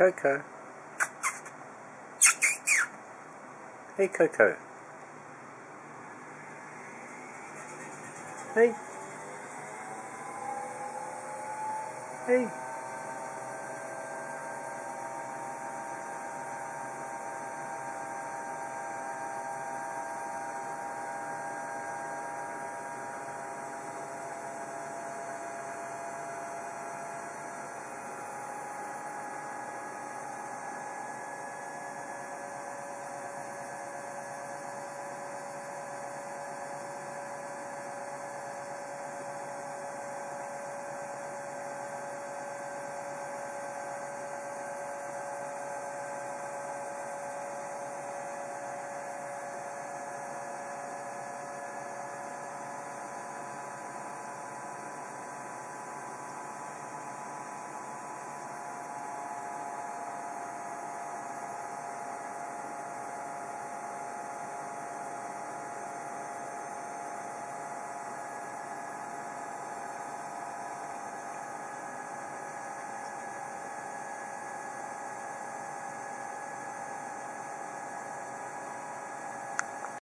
Coco. Hey, Coco. Hey. Hey.